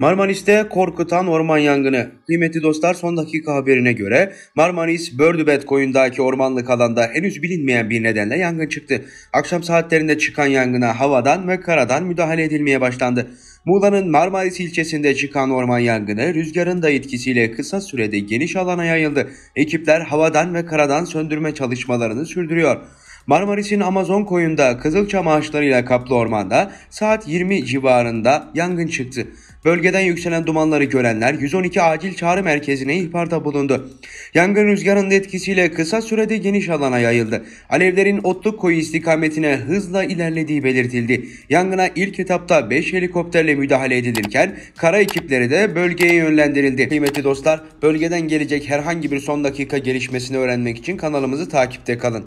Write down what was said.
Marmaris'te korkutan orman yangını. Kıymetli dostlar son dakika haberine göre Marmaris Bördübet koyundaki ormanlık alanda henüz bilinmeyen bir nedenle yangın çıktı. Akşam saatlerinde çıkan yangına havadan ve karadan müdahale edilmeye başlandı. Muğla'nın Marmaris ilçesinde çıkan orman yangını rüzgarın da etkisiyle kısa sürede geniş alana yayıldı. Ekipler havadan ve karadan söndürme çalışmalarını sürdürüyor. Marmaris'in Amazon koyunda kızılçam ağaçlarıyla kaplı ormanda saat 20 civarında yangın çıktı. Bölgeden yükselen dumanları görenler 112 acil çağrı merkezine ihbarda bulundu. Yangın rüzgarın etkisiyle kısa sürede geniş alana yayıldı. Alevlerin Otluk koyu istikametine hızla ilerlediği belirtildi. Yangına ilk etapta 5 helikopterle müdahale edilirken kara ekipleri de bölgeye yönlendirildi. Kıymetli dostlar bölgeden gelecek herhangi bir son dakika gelişmesini öğrenmek için kanalımızı takipte kalın.